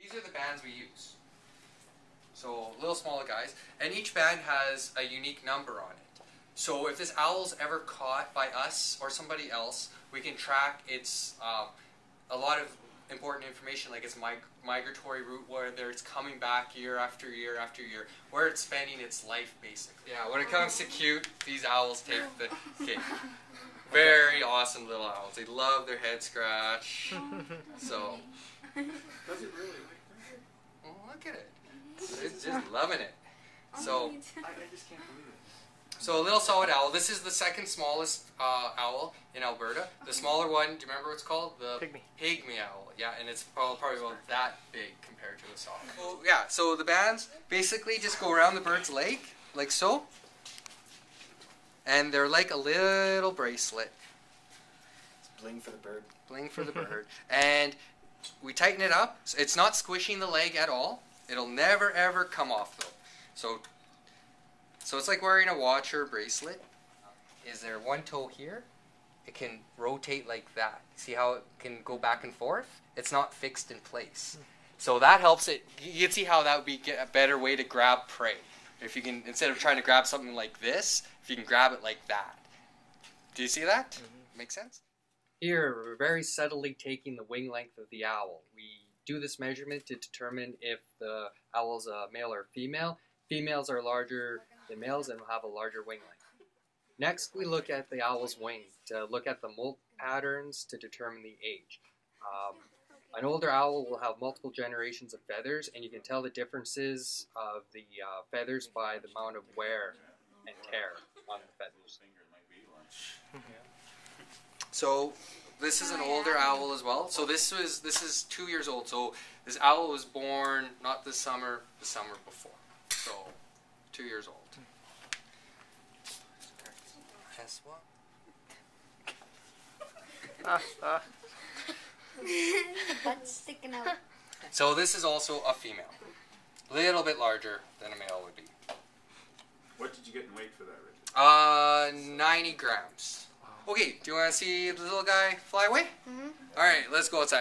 These are the bands we use. So little smaller guys, and each band has a unique number on it. So if this owl's ever caught by us or somebody else, we can track its um, a lot of important information like its mig- migratory route, whether it's coming back year after year after year, where it's spending its life basically. Yeah, when it comes to cute, these owls take the cake. Very awesome little owls. They love their head scratch. So, Does it really? Look at it. It's just loving it. So, I, I just can't believe it. so a little solid owl. This is the second smallest uh, owl in Alberta. The smaller one, do you remember what it's called? The Pygmy. Pygmy owl. Yeah, and it's probably, probably about that big compared to the saw. So, yeah, so the bands basically just go around the bird's leg, like so. And they're like a little bracelet. It's bling for the bird. Bling for the bird. And we tighten it up. So it's not squishing the leg at all. It'll never ever come off though. So so it's like wearing a watch or a bracelet. Is there one toe here? It can rotate like that. See how it can go back and forth? It's not fixed in place. So that helps it. You can see how that would be a better way to grab prey. If you can, instead of trying to grab something like this, if you can grab it like that. Do you see that? Mm-hmm. Make sense? Here, we're very subtly taking the wing length of the owl. We do this measurement to determine if the owl's a male or female. Females are larger than males and will have a larger wing length. Next, we look at the owl's wing to look at the molt patterns to determine the age. Um, an older owl will have multiple generations of feathers, and you can tell the differences of the uh, feathers by the amount of wear and tear on the feathers. So this is an older owl as well. So this was this is two years old. So this owl was born not this summer, the summer before. So two years old. Guess what? Ah, ah. Butt's sticking out. So this is also a female. A little bit larger than a male would be. What did you get in weight for that, Richard? Uh, 90 grams. Okay, do you want to see the little guy fly away? Mhm. All right, let's go outside.